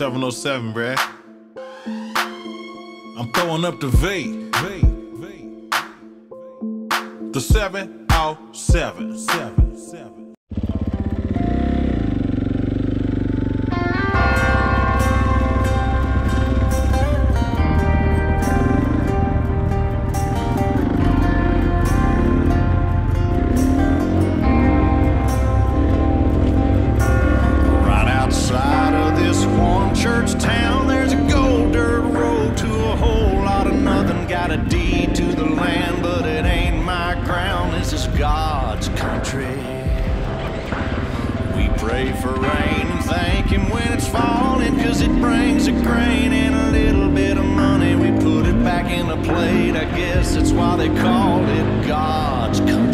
707, bruh. I'm throwing up the V. V. V. The 707. 707. God's country. We pray for rain and thank Him when it's falling, cause it brings a grain and a little bit of money. We put it back in the plate, I guess that's why they called it God's country.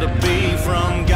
to be from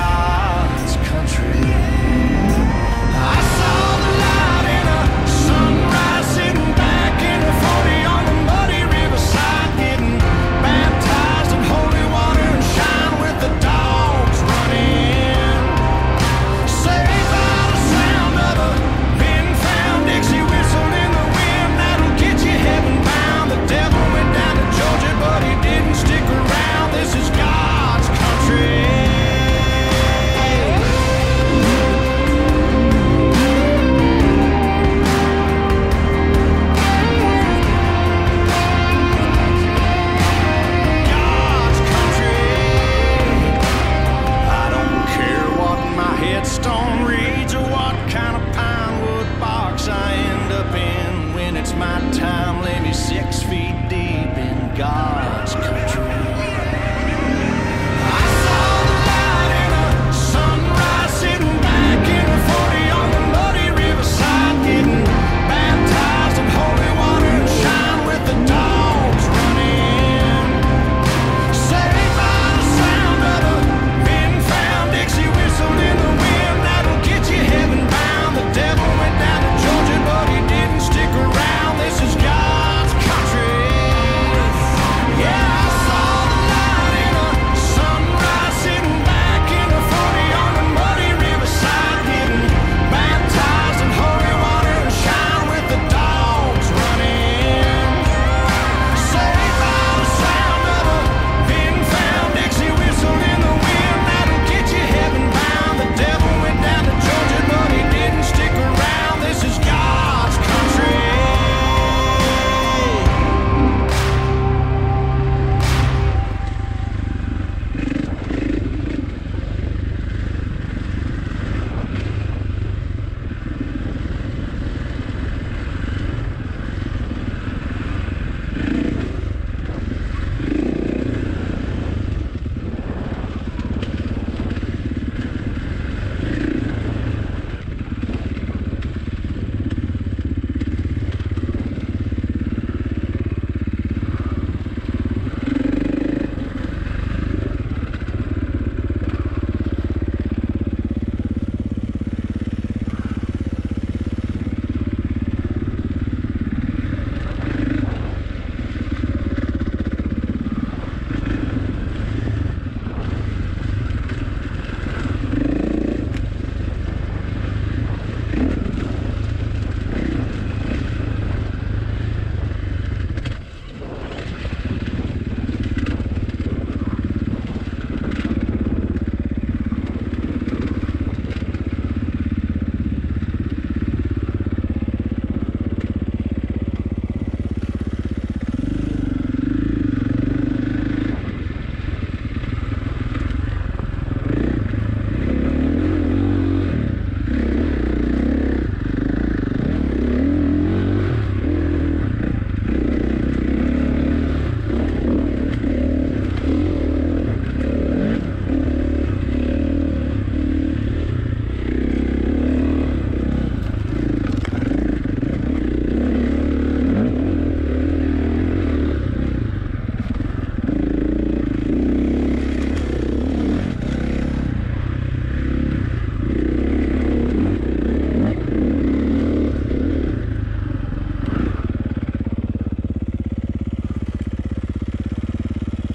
my time lay me six feet deep in God's country.